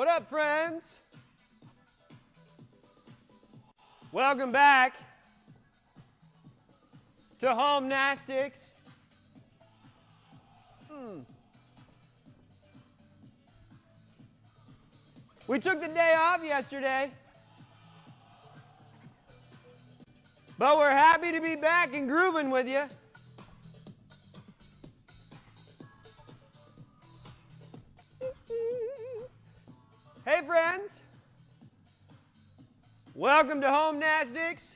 What up, friends? Welcome back to Homenastics. Hmm. We took the day off yesterday, but we're happy to be back and grooving with you. Hey, friends. Welcome to Home Homenastics.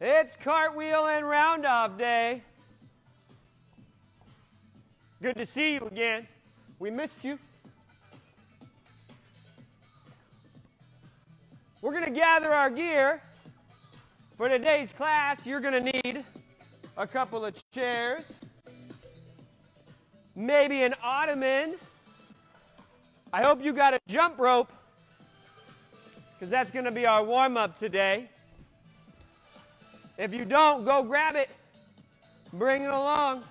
It's cartwheel and round off day. Good to see you again. We missed you. We're going to gather our gear. For today's class, you're going to need a couple of chairs, maybe an ottoman. I hope you got a jump rope because that's going to be our warm up today. If you don't, go grab it, bring it along.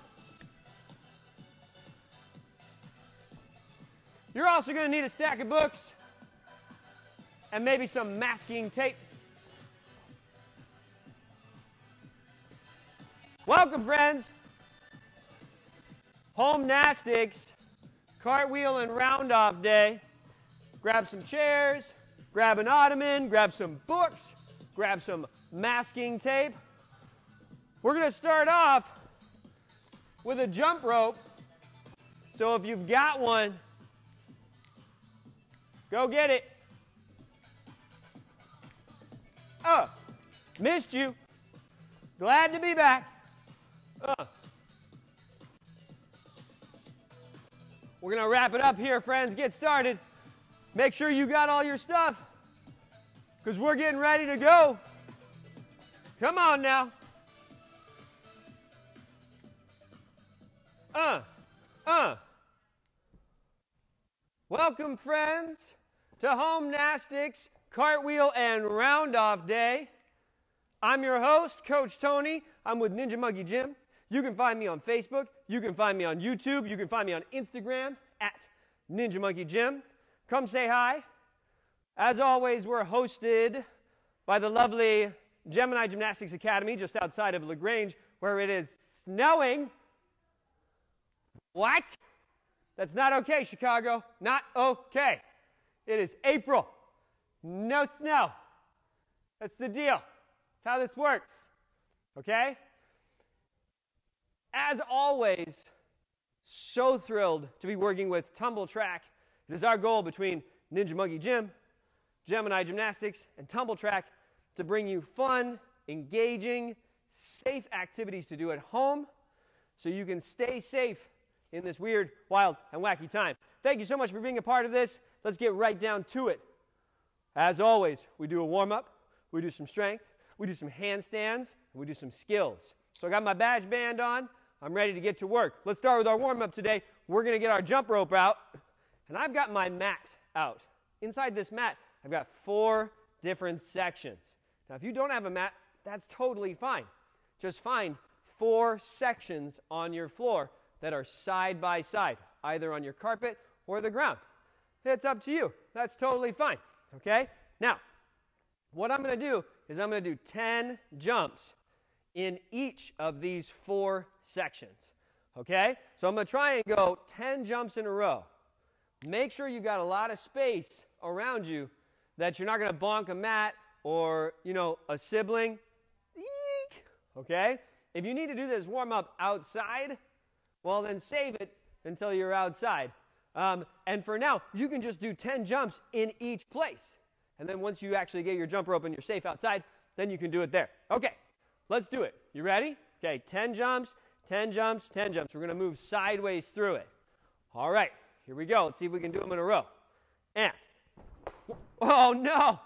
You're also going to need a stack of books and maybe some masking tape. Welcome, friends. Homenastics, cartwheel and round off day. Grab some chairs, grab an ottoman, grab some books, grab some masking tape. We're going to start off with a jump rope. So if you've got one, go get it. Oh, missed you. Glad to be back. Uh. We're to wrap it up here, friends. Get started. Make sure you got all your stuff because we're getting ready to go. Come on now. Uh, uh. Welcome, friends, to Home Homenastics Cartwheel and Round Off Day. I'm your host, Coach Tony. I'm with Ninja Monkey Gym. You can find me on Facebook. You can find me on YouTube. You can find me on Instagram at Ninja Monkey Gym. Come say hi. As always, we're hosted by the lovely Gemini Gymnastics Academy just outside of LaGrange, where it is snowing. What? That's not okay, Chicago. Not okay. It is April. No snow. That's the deal. That's how this works. Okay? As always, so thrilled to be working with Tumbl Trak. It is our goal between Ninja Monkey Gym, Gemini Gymnastics, and Tumbl Trak to bring you fun, engaging, safe activities to do at home so you can stay safe in this weird, wild, and wacky time. Thank you so much for being a part of this. Let's get right down to it. As always, we do a warm up, we do some strength, we do some handstands, and we do some skills. So I got my badge band on. I'm ready to get to work. Let's start with our warm up today. We're going to get our jump rope out, and I've got my mat out. Inside this mat, I've got four different sections. Now, if you don't have a mat, that's totally fine. Just find four sections on your floor that are side by side, either on your carpet or the ground. It's up to you. That's totally fine. Okay? Now, what I'm going to do is I'm going to do 10 jumps in each of these four sections. Okay? So I'm going to try and go 10 jumps in a row. Make sure you've got a lot of space around you that you're not going to bonk a mat or, you know, a sibling. Eek! Okay? If you need to do this warm up outside, well, then save it until you're outside. Um, and for now, you can just do 10 jumps in each place. And then once you actually get your jump rope and you're safe outside, then you can do it there. Okay, let's do it. You ready? Okay, 10 jumps, 10 jumps, 10 jumps. We're going to move sideways through it. All right, here we go. Let's see if we can do them in a row. And, oh no,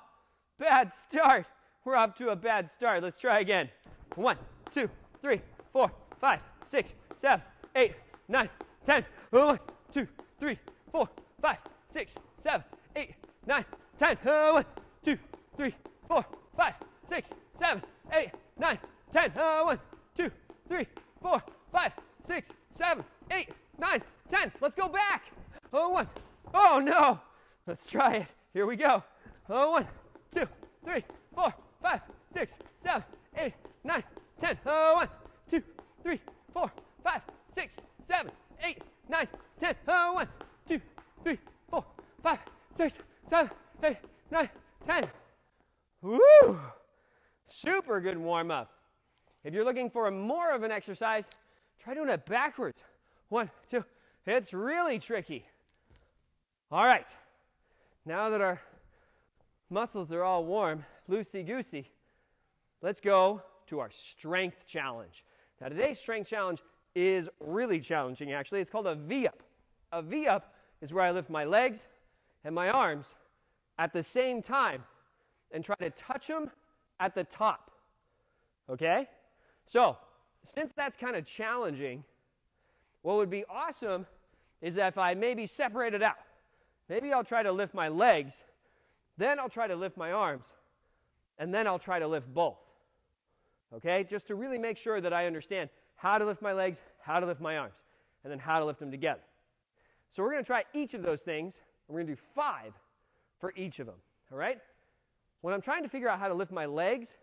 bad start. We're off to a bad start. Let's try again. One, two, three, four, five, six, seven, eight, nine, ten. One, two, three, four, five, six, seven, eight, nine, ten. One, two, three, four, five, six, seven, eight, nine, ten. One, two, three, four, five, six, seven, eight, nine, ten. Let's go back. Oh, one. Oh, no. Let's try it. Here we go. Oh, one, two, three, four, five, six, seven, eight, nine, ten. Oh, one, two, three, four, five, six, seven, eight, nine, ten. Oh, one, two, three, four, five, six, seven, eight, nine, ten. Woo! Super good warm up. If you're looking for more of an exercise, try doing it backwards. One, two. It's really tricky. All right. Now that our muscles are all warm, loosey goosey, let's go to our strength challenge. Now, today's strength challenge is really challenging, actually. It's called a V up. A V up is where I lift my legs and my arms at the same time and try to touch them at the top. Okay? So, since that's kind of challenging, what would be awesome is if I maybe separate it out. Maybe I'll try to lift my legs, then I'll try to lift my arms, and then I'll try to lift both. Okay? Just to really make sure that I understand how to lift my legs, how to lift my arms, and then how to lift them together. So we're going to try each of those things. We're going to do five for each of them. All right? When I'm trying to figure out how to lift my legs,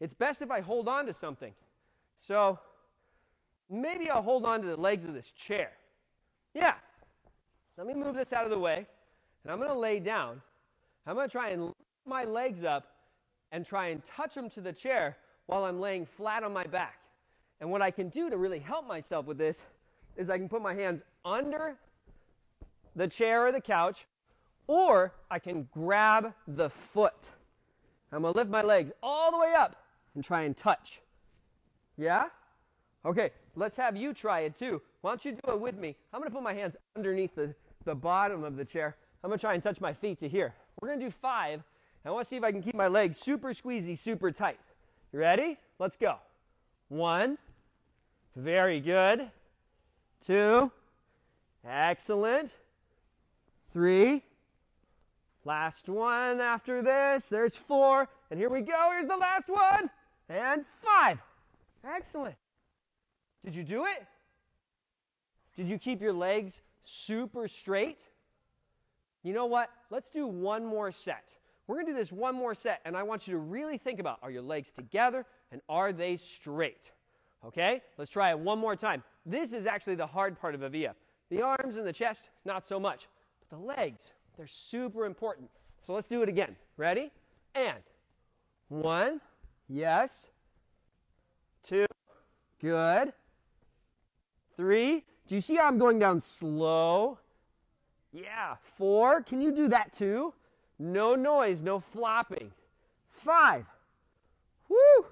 it's best if I hold on to something. So maybe I'll hold on to the legs of this chair. Yeah. Let me move this out of the way, and I'm going to lay down. I'm going to try and lift my legs up and try and touch them to the chair while I'm laying flat on my back. And what I can do to really help myself with this is I can put my hands under the chair or the couch, or I can grab the foot. I'm going to lift my legs all the way up and try and touch. Yeah? Okay, let's have you try it too. Why don't you do it with me? I'm going to put my hands underneath the, the bottom of the chair. I'm going to try and touch my feet to here. We're going to do five. I want to see if I can keep my legs super squeezy, super tight. You ready? Let's go. One. Very good. Two. Excellent. Three. Last one after this. There's four. And here we go. Here's the last one. And five. Excellent. Did you do it? Did you keep your legs super straight? You know what? Let's do one more set. We're going to do this one more set, and I want you to really think about are your legs together and are they straight? Okay? Let's try it one more time. This is actually the hard part of a V up. The arms and the chest, not so much. But the legs, they're super important. So let's do it again. Ready? And one, yes. Two, good. Three, do you see how I'm going down slow? Yeah. Four, can you do that too? No noise, no flopping. Five. Woo!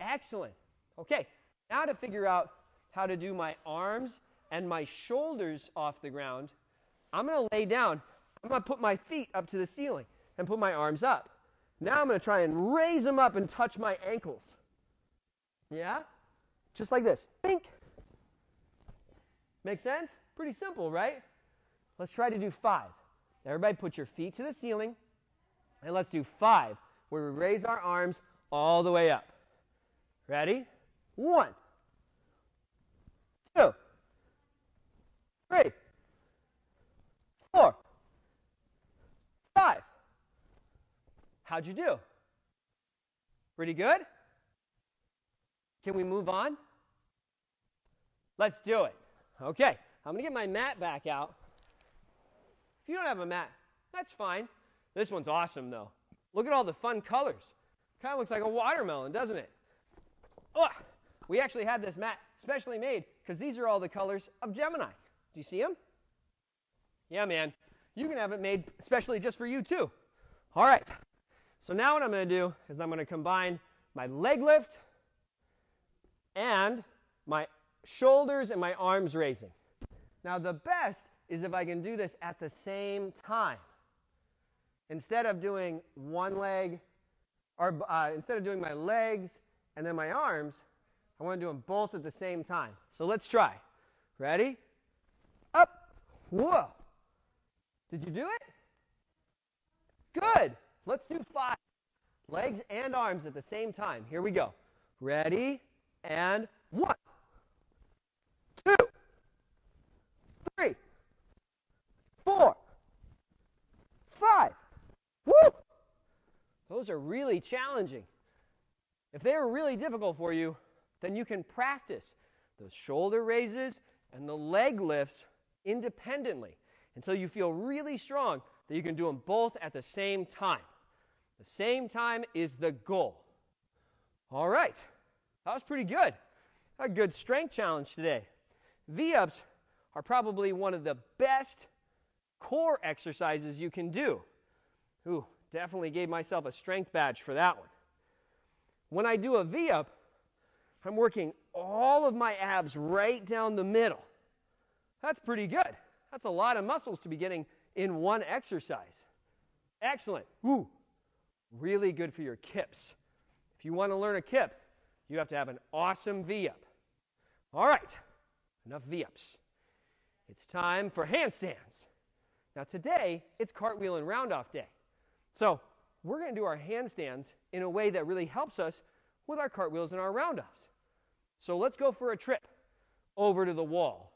Excellent. Okay, now to figure out how to do my arms and my shoulders off the ground, I'm going to lay down. I'm going to put my feet up to the ceiling and put my arms up. Now I'm going to try and raise them up and touch my ankles. Yeah? Just like this. Think. Make sense? Pretty simple, right? Let's try to do five. Everybody put your feet to the ceiling, and let's do five, where we raise our arms all the way up. Ready? One, two, three, four, five. How'd you do? Pretty good? Can we move on? Let's do it. Okay, I'm to get my mat back out. If you don't have a mat, that's fine. This one's awesome, though. Look at all the fun colors. Kind of looks like a watermelon, doesn't it? Oh, we actually had this mat specially made because these are all the colors of Gemini. Do you see them? Yeah, man. You can have it made especially just for you, too. All right. So now what I'm going to do is I'm going to combine my leg lift and my shoulders and my arms raising. Now, the best is if I can do this at the same time. Instead of doing one leg, or uh, instead of doing my legs and then my arms, I want to do them both at the same time. So let's try. Ready? Up. Whoa. Did you do it? Good. Let's do five. Legs and arms at the same time. Here we go. Ready? And one two, three, four, those are really challenging. If they are really difficult for you, then you can practice those shoulder raises and the leg lifts independently until you feel really strong that you can do them both at the same time. The same time is the goal. All right, that was pretty good. A good strength challenge today. V ups are probably one of the best core exercises you can do. Ooh, definitely gave myself a strength badge for that one. When I do a V up, I'm working all of my abs right down the middle. That's pretty good. That's a lot of muscles to be getting in one exercise. Excellent. Ooh, really good for your kips. If you want to learn a kip, you have to have an awesome V up. All right, enough V ups. It's time for handstands. Now, today, it's cartwheel and round off day. So, we're going to do our handstands in a way that really helps us with our cartwheels and our round offs. So, let's go for a trip over to the wall.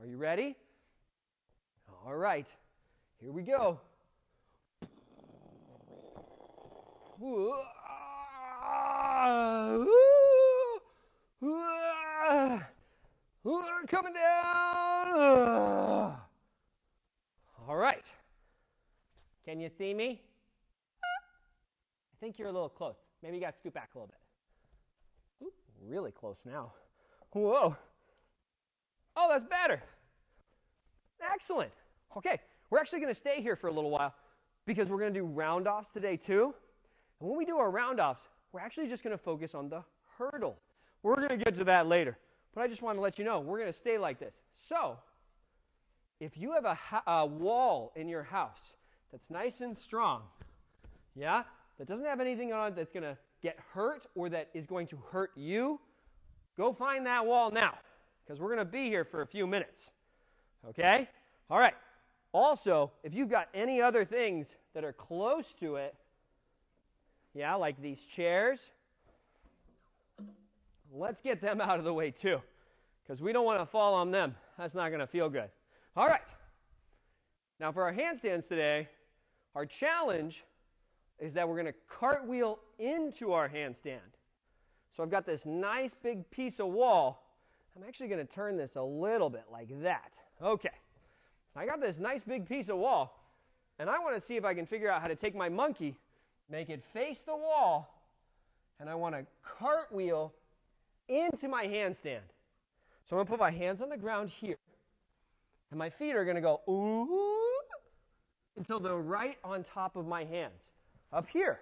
Are you ready? All right, here we go. Coming down. All right. Can you see me? I think you're a little close. Maybe you got to scoot back a little bit. Ooh, really close now. Whoa. Oh, that's better. Excellent. Okay, we're actually going to stay here for a little while because we're going to do round offs today too. And when we do our round offs, we're actually just going to focus on the hurdle. We're going to get to that later. But I just want to let you know we're going to stay like this. So, if you have a, a wall in your house that's nice and strong, yeah, that doesn't have anything on it that's going to get hurt or that is going to hurt you, go find that wall now because we're going to be here for a few minutes. Okay? All right. Also, if you've got any other things that are close to it, yeah, like these chairs, let's get them out of the way too because we don't want to fall on them. That's not going to feel good. All right. Now, for our handstands today, our challenge is that we're going to cartwheel into our handstand. So I've got this nice big piece of wall. I'm actually going to turn this a little bit like that. Okay. I got this nice big piece of wall, and I want to see if I can figure out how to take my monkey, make it face the wall, and I want to cartwheel into my handstand. So I'm going to put my hands on the ground here. And my feet are going to go ooh until they're right on top of my hands. Up here.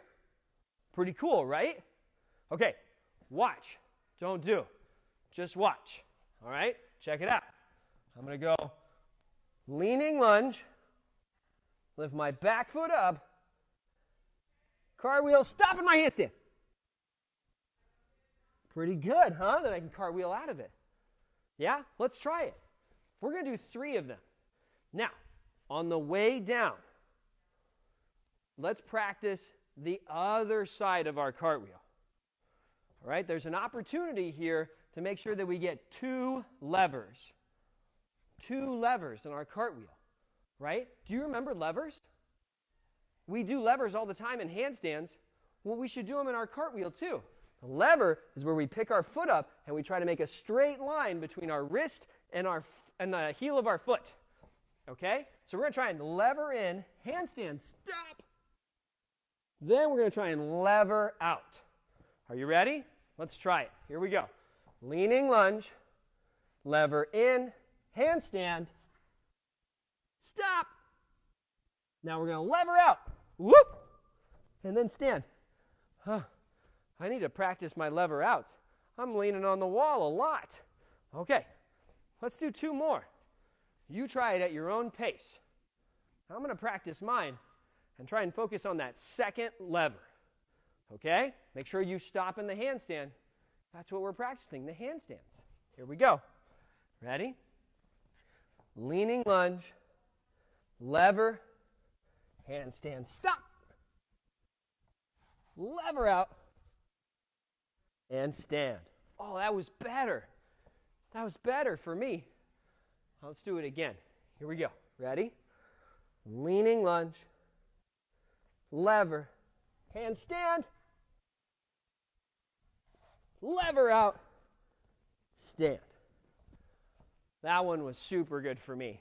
Pretty cool, right? Okay, watch. Don't do. Just watch. All right? Check it out. I'm going to go leaning lunge, lift my back foot up, cartwheel, stop in my handstand. Pretty good, huh? That I can cartwheel out of it. Yeah? Let's try it. We're going to do three of them. Now, on the way down, let's practice the other side of our cartwheel. All right, there's an opportunity here to make sure that we get two levers. Two levers in our cartwheel, right? Do you remember levers? We do levers all the time in handstands. Well, we should do them in our cartwheel too. Lever is where we pick our foot up and we try to make a straight line between our wrist and, our, and the heel of our foot. Okay? So we're going to try and lever in, handstand, stop. Then we're going to try and lever out. Are you ready? Let's try it. Here we go. Leaning lunge, lever in, handstand, stop. Now we're going to lever out. Whoop! And then stand. Huh. I need to practice my lever outs. I'm leaning on the wall a lot. Okay, let's do two more. You try it at your own pace. I'm going to practice mine and try and focus on that second lever. Okay? Make sure you stop in the handstand. That's what we're practicing, the handstands. Here we go. Ready? Leaning lunge, lever, handstand, stop. Lever out, and stand. Oh, that was better. That was better for me. Let's do it again. Here we go. Ready? Leaning lunge, lever, handstand, lever out, stand. That one was super good for me.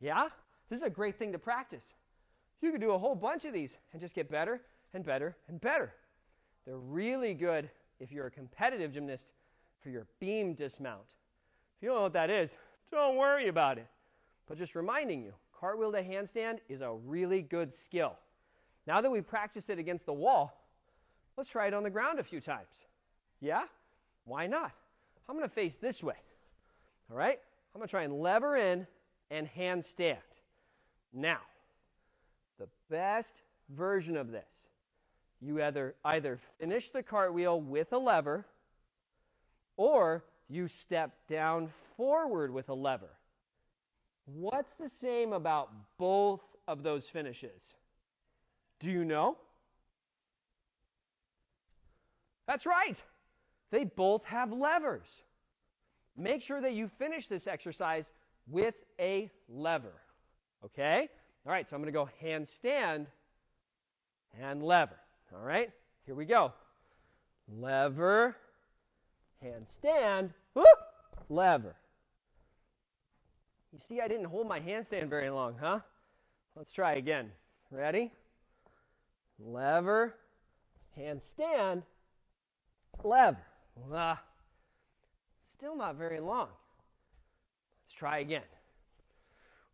Yeah? This is a great thing to practice. You could do a whole bunch of these and just get better and better and better. They're really good if you're a competitive gymnast for your beam dismount. If you don't know what that is, don't worry about it. But just reminding you, cartwheel to handstand is a really good skill. Now that we've practiced it against the wall, let's try it on the ground a few times. Yeah? Why not? I'm going to face this way. All right? I'm going to try and lever in and handstand. Now, the best version of this, you either either finish the cartwheel with a lever or you step down forward with a lever. What's the same about both of those finishes? Do you know? That's right. They both have levers. Make sure that you finish this exercise with a lever. Okay? All right, so I'm going to go handstand and lever. All right, here we go. Lever, handstand, whoop, lever. You see, I didn't hold my handstand very long, huh? Let's try again. Ready? Lever, handstand, lever. Ah, still not very long. Let's try again.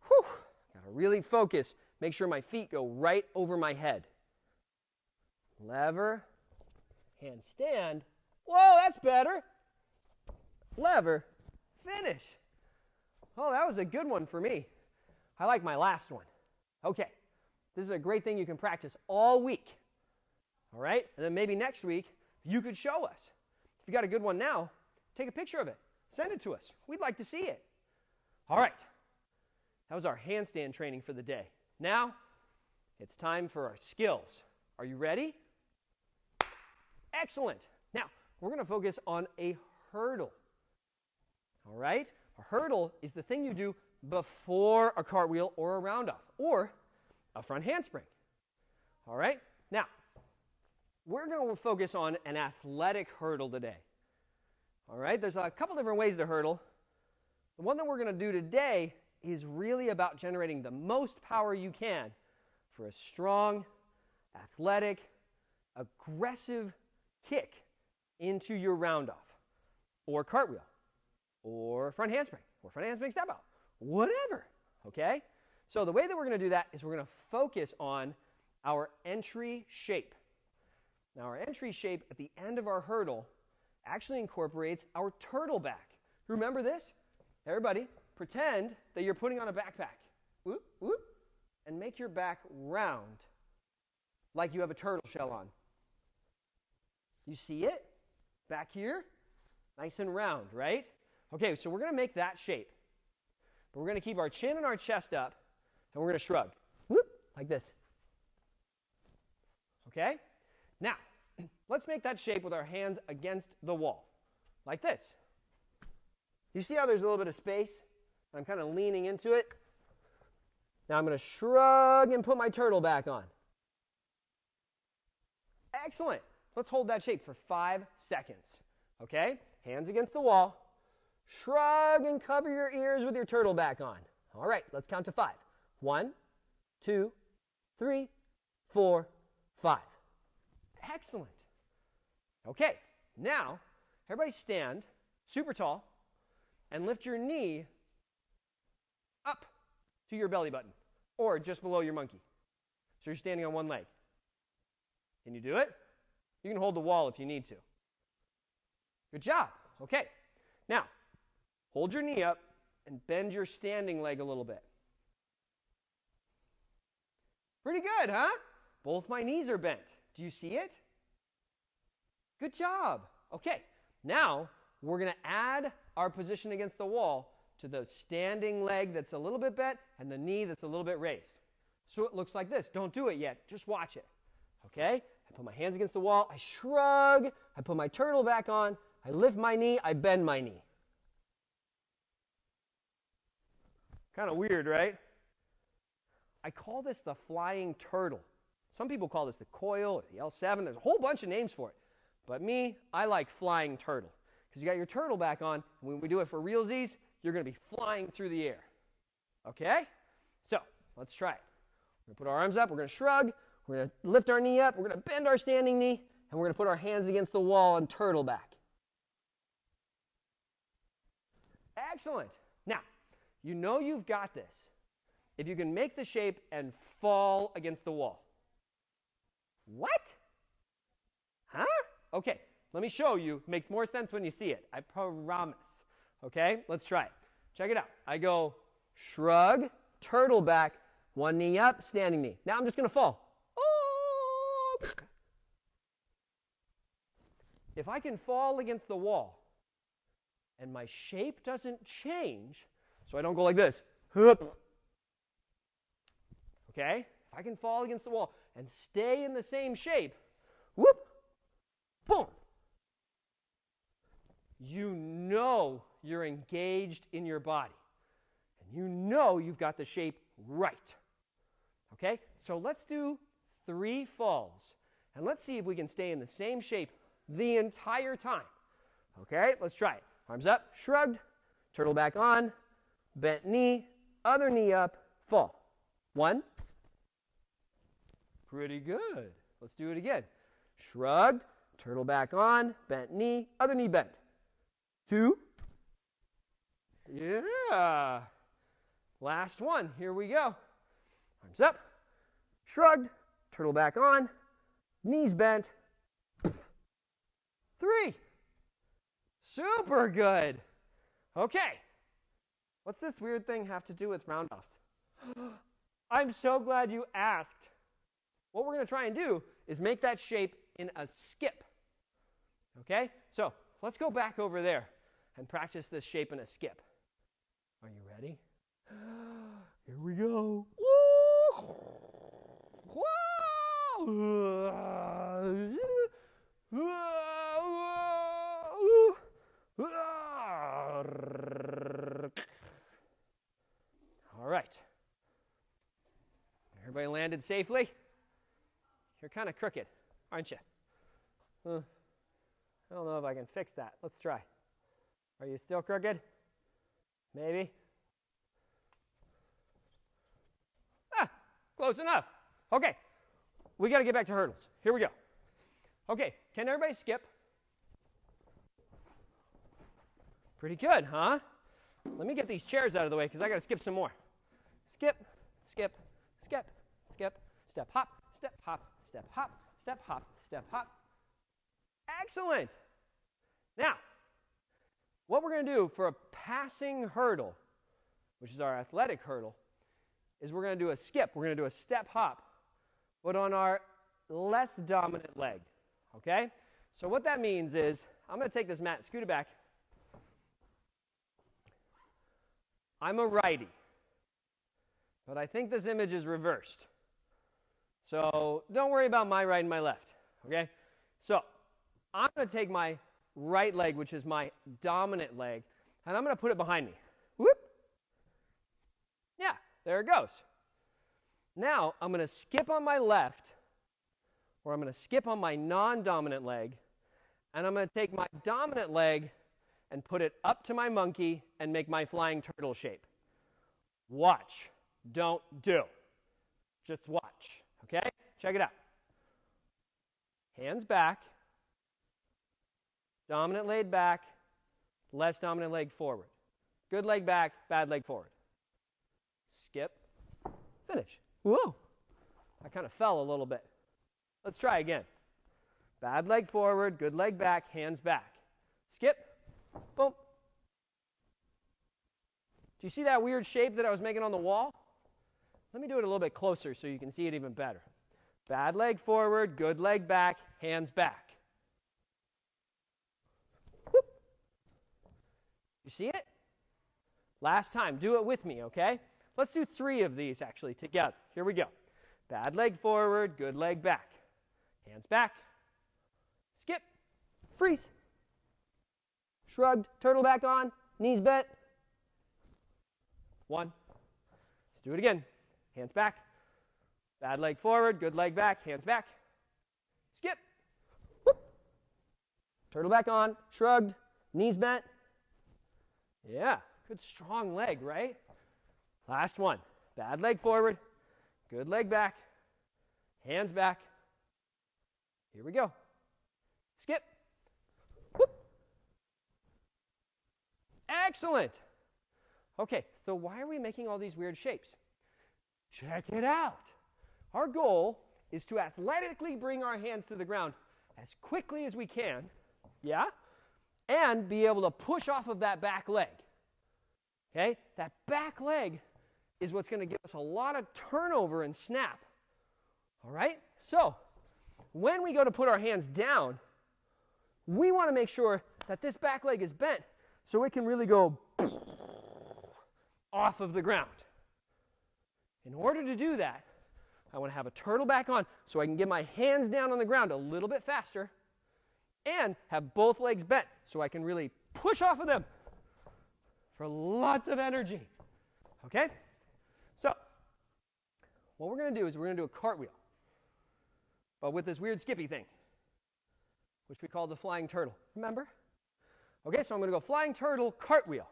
Whew. Gotta really focus. Make sure my feet go right over my head. Lever, handstand. Whoa, that's better. Lever, finish. Oh, that was a good one for me. I like my last one. Okay, this is a great thing you can practice all week. All right, and then maybe next week you could show us. If you got a good one now, take a picture of it, send it to us. We'd like to see it. All right, that was our handstand training for the day. Now it's time for our skills. Are you ready? Excellent. Now we're going to focus on a hurdle. All right? A hurdle is the thing you do before a cartwheel or a roundoff or a front handspring. All right? Now, we're going to focus on an athletic hurdle today. All right? There's a couple different ways to hurdle. The one that we're going to do today is really about generating the most power you can for a strong, athletic, aggressive kick into your roundoff or cartwheel or front handspring, or front handspring step out, whatever. Okay? So the way that we're going to do that is we're going to focus on our entry shape. Now, our entry shape at the end of our hurdle actually incorporates our turtle back. Remember this? Everybody, pretend that you're putting on a backpack. Whoop, whoop, and make your back round like you have a turtle shell on. You see it? Back here? Nice and round, right? Okay, so we're going to make that shape. But we're going to keep our chin and our chest up, and we're going to shrug. Whoop, like this. Okay? Now, let's make that shape with our hands against the wall, like this. You see how there's a little bit of space? I'm kind of leaning into it. Now I'm going to shrug and put my turtle back on. Excellent. Let's hold that shape for five seconds. Okay? Hands against the wall. Shrug and cover your ears with your turtle back on. All right, let's count to five. One, two, three, four, five. Excellent. Okay, now everybody stand super tall and lift your knee up to your belly button or just below your monkey. So you're standing on one leg. Can you do it? You can hold the wall if you need to. Good job. Okay. Now, Hold your knee up and bend your standing leg a little bit. Pretty good, huh? Both my knees are bent. Do you see it? Good job. Okay, now we're going to add our position against the wall to the standing leg that's a little bit bent and the knee that's a little bit raised. So it looks like this. Don't do it yet. Just watch it. Okay? I put my hands against the wall. I shrug. I put my turtle back on. I lift my knee. I bend my knee. Kind of weird, right? I call this the flying turtle. Some people call this the coil or the L7. There's a whole bunch of names for it. But me, I like flying turtle because you got your turtle back on. When we do it for realsies, you're going to be flying through the air. Okay? So let's try it. We're going to put our arms up. We're going to shrug. We're going to lift our knee up. We're going to bend our standing knee. And we're going to put our hands against the wall and turtle back. Excellent. Now, you know you've got this if you can make the shape and fall against the wall. What? Huh? Okay, let me show you. Makes more sense when you see it. I promise. Okay, let's try it. Check it out. I go shrug, turtle back, one knee up, standing knee. Now I'm just going to fall. Oh. If I can fall against the wall and my shape doesn't change, so I don't go like this, okay? If I can fall against the wall and stay in the same shape, whoop, boom, you know you're engaged in your body. And you know you've got the shape right. Okay? So let's do three falls. And let's see if we can stay in the same shape the entire time. Okay? Let's try it. Arms up, shrugged, turtle back on, bent knee, other knee up, fall. One. Pretty good. Let's do it again. Shrugged, turtle back on, bent knee, other knee bent. Two. Yeah. Last one. Here we go. Arms up, shrugged, turtle back on, knees bent. Three. Super good. Okay. What's this weird thing have to do with roundoffs? I'm so glad you asked. What we're going to try and do is make that shape in a skip. Okay? So let's go back over there and practice this shape in a skip. Are you ready? Here we go. Right. Everybody landed safely? You're kind of crooked, aren't you? Uh, I don't know if I can fix that. Let's try. Are you still crooked? Maybe. Ah, close enough. Okay, we got to get back to hurdles. Here we go. Okay, can everybody skip? Pretty good, huh? Let me get these chairs out of the way because I got to skip some more. Skip, skip, skip, skip, step, hop, step, hop, step, hop, step, hop, step, hop. Excellent. Now, what we're going to do for a passing hurdle, which is our athletic hurdle, is we're going to do a skip. We're going to do a step hop, but on our less dominant leg. Okay? So what that means is I'm going to take this mat, scoot it back. I'm a righty, but I think this image is reversed. So don't worry about my right and my left. Okay? So I'm going to take my right leg, which is my dominant leg, and I'm going to put it behind me. Whoop. Yeah, there it goes. Now I'm going to skip on my left, or I'm going to skip on my non dominant leg, and I'm going to take my dominant leg and put it up to my monkey and make my flying turtle shape. Watch. Don't do. Just watch. Okay? Check it out. Hands back. Dominant leg back, less dominant leg forward. Good leg back, bad leg forward. Skip, finish. Whoa. I kind of fell a little bit. Let's try again. Bad leg forward, good leg back, hands back. Skip, boom. Do you see that weird shape that I was making on the wall? Let me do it a little bit closer so you can see it even better. Bad leg forward, good leg back, hands back. You see it? Last time, do it with me, okay? Let's do three of these actually together. Here we go. Bad leg forward, good leg back. Hands back. Skip. Freeze. Shrugged, turtle back on, knees bent. One. Let's do it again. Hands back. Bad leg forward, good leg back, hands back. Skip. Whoop. Turtle back on, shrugged, knees bent. Yeah, good strong leg, right? Last one. Bad leg forward, good leg back, hands back. Here we go. Skip. Whoop. Excellent. Okay, so why are we making all these weird shapes? Check it out. Our goal is to athletically bring our hands to the ground as quickly as we can, yeah? And be able to push off of that back leg. Okay? That back leg is what's going to give us a lot of turnover and snap. All right? So, when we go to put our hands down, we want to make sure that this back leg is bent so it can really go off of the ground. In order to do that, I want to have a turtle back on so I can get my hands down on the ground a little bit faster and have both legs bent so I can really push off of them for lots of energy. Okay? So, what we're going to do is we're going to do a cartwheel, but with this weird skippy thing, which we call the flying turtle. Remember? Okay, so I'm going to go flying turtle, cartwheel.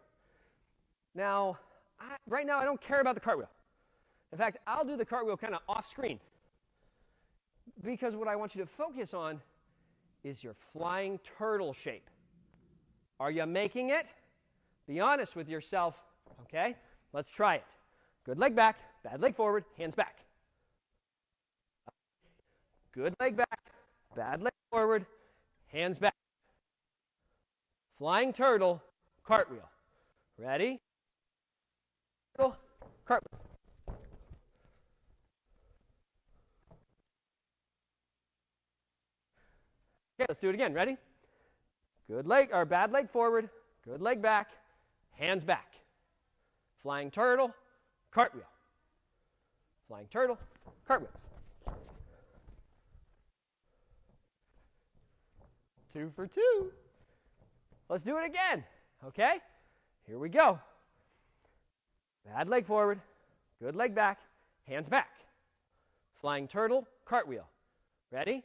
Now, I, right now I don't care about the cartwheel. In fact, I'll do the cartwheel kind of off screen because what I want you to focus on is your flying turtle shape. Are you making it? Be honest with yourself, okay? Let's try it. Good leg back, bad leg forward, hands back. Good leg back, bad leg forward, hands back. Flying turtle, cartwheel. Ready? Cartwheel. Okay, let's do it again. Ready? Good leg or bad leg forward, good leg back, hands back. Flying turtle, cartwheel. Flying turtle, cartwheel. Two for two. Let's do it again. Okay? Here we go. Bad leg forward, good leg back, hands back. Flying turtle, cartwheel. Ready?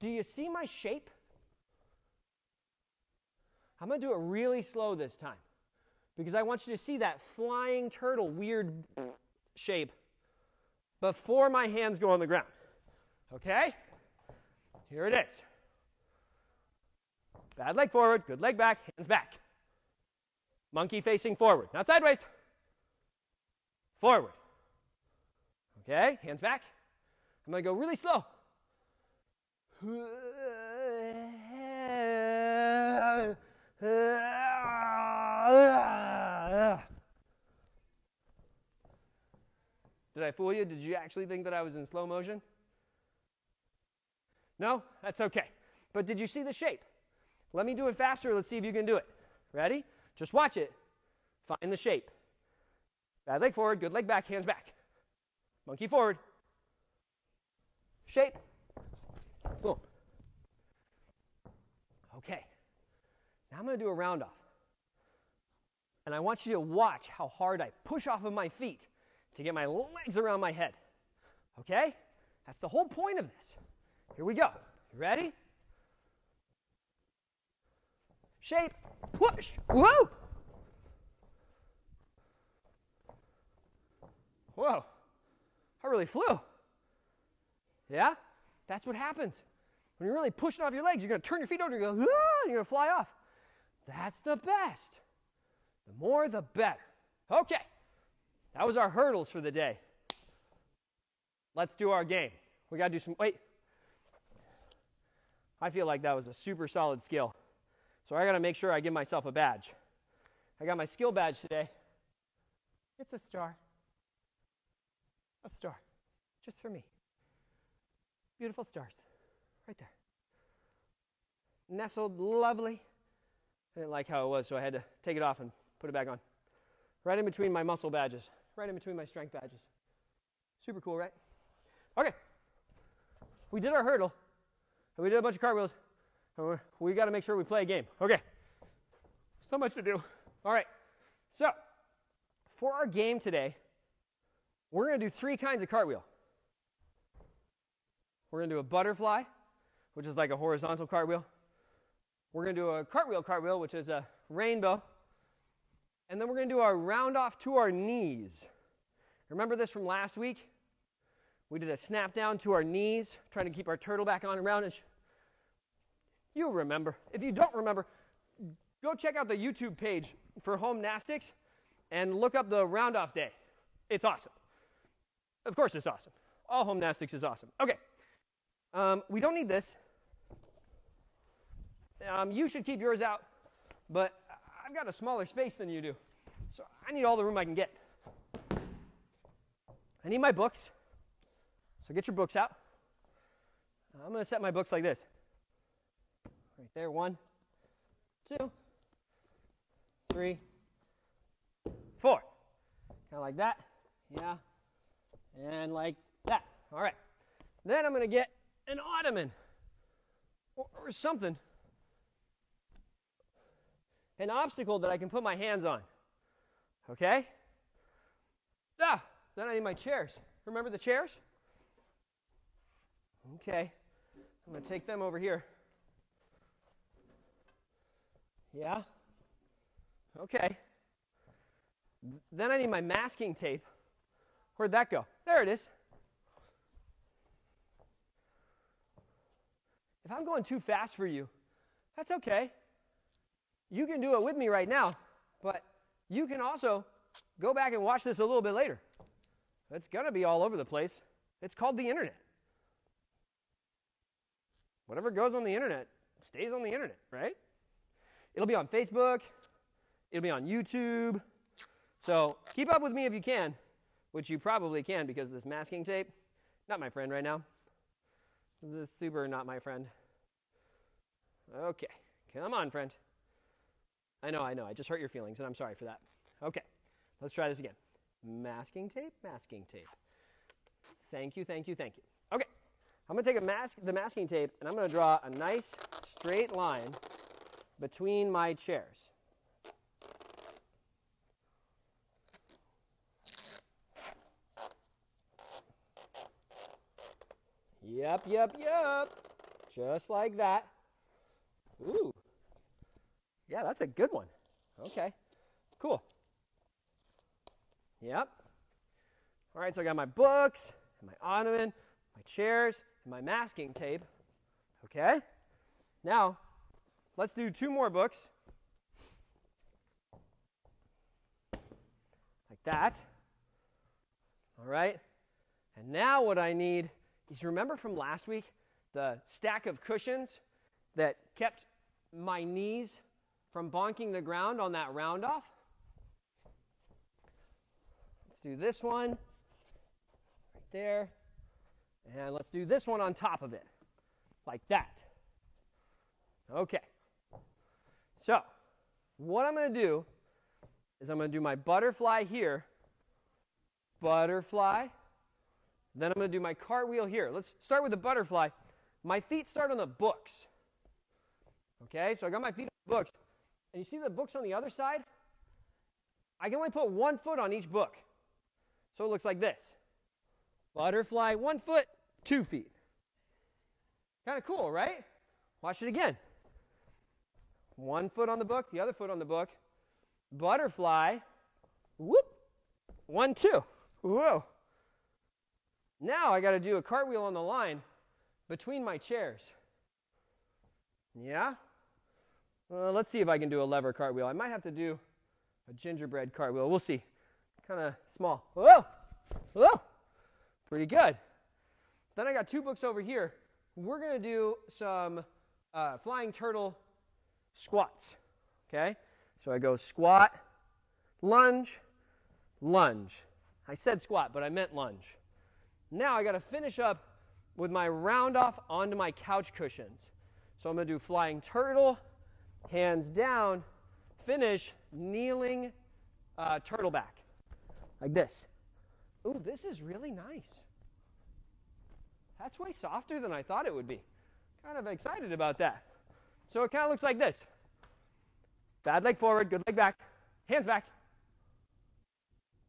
Do you see my shape? I'm going to do it really slow this time because I want you to see that flying turtle weird shape before my hands go on the ground. Okay? Here it is. Bad leg forward, good leg back, hands back. Monkey facing forward, not sideways. Forward. Okay, hands back. I'm going to go really slow. Did I fool you? Did you actually think that I was in slow motion? No? That's okay. But did you see the shape? Let me do it faster. Let's see if you can do it. Ready? Just watch it. Find the shape. Bad leg forward, good leg back, hands back. Monkey forward. Shape. Okay. Now I'm to do a round off. And I want you to watch how hard I push off of my feet to get my legs around my head. Okay? That's the whole point of this. Here we go. You ready? Shape. Push. Whoa! Whoa. I really flew. Yeah? That's what happens. When you're really pushing off your legs, you're going to turn your feet over and go, ah, you're going to fly off. That's the best. The more, the better. Okay. That was our hurdles for the day. Let's do our game. We got to do some, wait. I feel like that was a super solid skill. So I got to make sure I give myself a badge. I got my skill badge today. It's a star. A star. Just for me. Beautiful stars. Right there. Nestled, lovely. I didn't like how it was, so I had to take it off and put it back on. Right in between my muscle badges, right in between my strength badges. Super cool, right? Okay. We did our hurdle, and we did a bunch of cartwheels, and we got to make sure we play a game. Okay. So much to do. All right. So, for our game today, we're going to do three kinds of cartwheel. We're going to do a butterfly, which is like a horizontal cartwheel. We're going to do a cartwheel cartwheel, which is a rainbow. And then we're going to do our round off to our knees. Remember this from last week? We did a snap down to our knees, trying to keep our turtle back on and And you remember. If you don't remember, go check out the YouTube page for home Homenastics and look up the round off day. It's awesome. Of course, it's awesome. All home Homenastics is awesome. Okay. Um, we don't need this. Um, you should keep yours out, but I've got a smaller space than you do. So I need all the room I can get. I need my books. So get your books out. I'm going to set my books like this. Right there, one, two, three, four. Kind of like that. Yeah. And like that. All right. Then I'm going to get an ottoman or, or something. An obstacle that I can put my hands on. Okay? Ah, then I need my chairs. Remember the chairs? Okay. I'm going to take them over here. Yeah? Okay. Then I need my masking tape. Where'd that go? There it is. If I'm going too fast for you, that's okay. You can do it with me right now, but you can also go back and watch this a little bit later. It's going to be all over the place. It's called the internet. Whatever goes on the internet stays on the internet, right? It'll be on Facebook, it'll be on YouTube. So keep up with me if you can, which you probably can because of this masking tape, not my friend right now. This is super not my friend. Okay, come on, friend. I know, I know. I just hurt your feelings, and I'm sorry for that. Okay, let's try this again. Masking tape, masking tape. Thank you, thank you, thank you. Okay, I'm to take a mask, the masking tape and I'm to draw a nice straight line between my chairs. Yep, yep, yep. Just like that. Ooh. Yeah, that's a good one. Okay. Cool. Yep. All right, so I got my books, my ottoman, my chairs, and my masking tape. Okay? Now, let's do two more books. Like that. All right? And now what I need is remember from last week the stack of cushions that kept my knees from bonking the ground on that round off? Let's do this one right there. And let's do this one on top of it, like that. Okay. So, what I'm going to do is I'm going to do my butterfly here, butterfly. Then I'm going to do my cartwheel here. Let's start with the butterfly. My feet start on the books. Okay, so I got my feet on the books. And you see the books on the other side? I can only put one foot on each book. So it looks like this. Butterfly, one foot, two feet. Kind of cool, right? Watch it again. One foot on the book, the other foot on the book. Butterfly, whoop, one, two. Whoa. Now I got to do a cartwheel on the line between my chairs. Yeah? Let's see if I can do a lever cartwheel. I might have to do a gingerbread cartwheel. We'll see. Kind of small. Whoa! Whoa! Pretty good. Then I got two books over here. We're going to do some uh, flying turtle squats. Okay? So I go squat, lunge, lunge. I said squat, but I meant lunge. Now I got to finish up with my round off onto my couch cushions. So I'm going to do flying turtle, hands down, finish kneeling uh, turtle back, like this. Ooh, this is really nice. That's way softer than I thought it would be. Kind of excited about that. So it kind of looks like this. Bad leg forward, good leg back, hands back.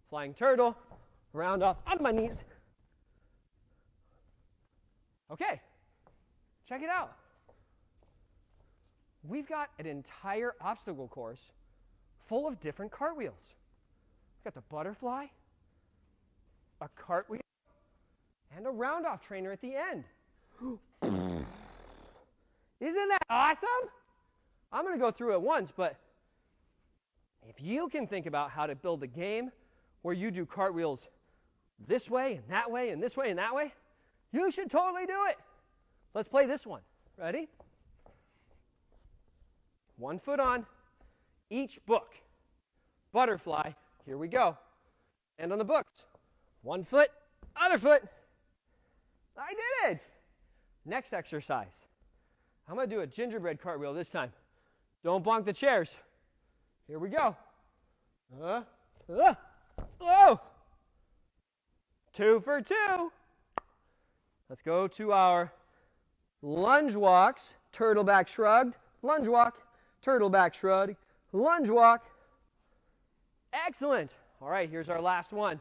flying turtle, round off on my knees. Okay, check it out. We've got an entire obstacle course full of different cartwheels. We've got the butterfly, a cartwheel, and a roundoff trainer at the end. Isn't that awesome? I'm going to go through it once, but if you can think about how to build a game where you do cartwheels this way and that way and this way and that way, you should totally do it. Let's play this one. Ready? One foot on each book. Butterfly, here we go. And on the books. One foot, other foot. I did it. Next exercise. I'm going to do a gingerbread cartwheel this time. Don't bonk the chairs. Here we go. Uh, uh, oh! Two for two. Let's go to our lunge walks. Turtle back shrugged. Lunge walk. Turtle back shrug. Lunge walk. Excellent. All right, here's our last one.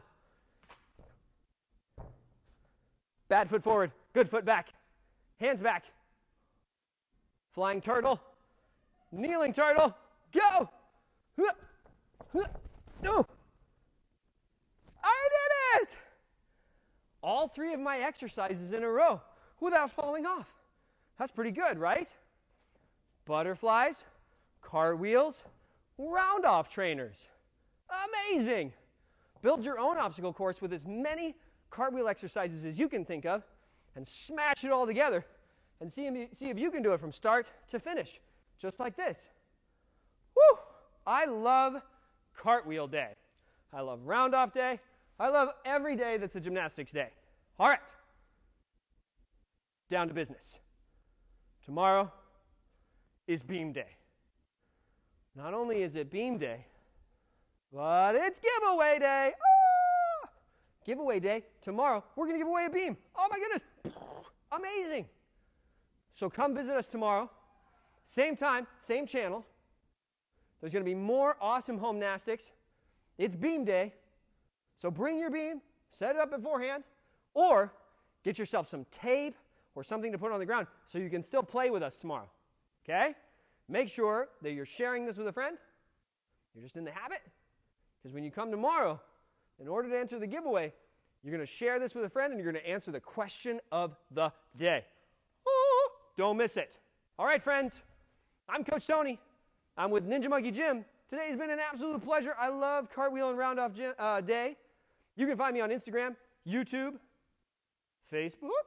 Bad foot forward. Good foot back. Hands back. Flying turtle. Kneeling turtle. Go. I did it. All three of my exercises in a row without falling off. That's pretty good, right? Butterflies, cartwheels, round off trainers. Amazing. Build your own obstacle course with as many cartwheel exercises as you can think of and smash it all together and see, see if you can do it from start to finish, just like this. Woo! I love cartwheel day. I love round off day. I love every day that's a gymnastics day. All right. Down to business. Tomorrow is beam day. Not only is it beam day, but it's giveaway day. Ah! Giveaway day. Tomorrow, we're going to give away a beam. Oh my goodness. Amazing. So come visit us tomorrow. Same time, same channel. There's going to be more awesome home gymnastics. It's beam day. So bring your beam, set it up beforehand, or get yourself some tape or something to put on the ground so you can still play with us tomorrow. Okay? Make sure that you're sharing this with a friend. You're just in the habit. Because when you come tomorrow, in order to answer the giveaway, you're going to share this with a friend and you're going to answer the question of the day. Oh, don't miss it. All right, friends. I'm Coach Tony. I'm with Ninja Monkey Gym. Today has been an absolute pleasure. I love cartwheel and round off gym, uh, day. You can find me on Instagram, YouTube, Facebook,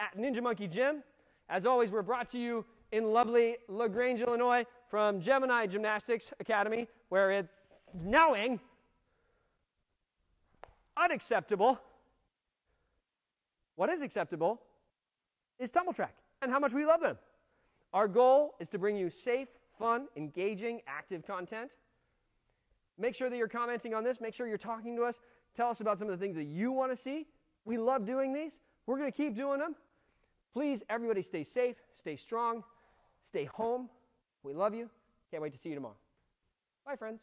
at Ninja Monkey Gym. As always, we're brought to you in lovely LaGrange, Illinois, from Gemini Gymnastics Academy, where it's knowing unacceptable. What is acceptable is Tumbl Trak and how much we love them. Our goal is to bring you safe, fun, engaging, active content. Make sure that you're commenting on this. Make sure you're talking to us. Tell us about some of the things that you want to see. We love doing these. We're going to keep doing them. Please, everybody, stay safe, stay strong, stay home. We love you. Can't wait to see you tomorrow. Bye, friends.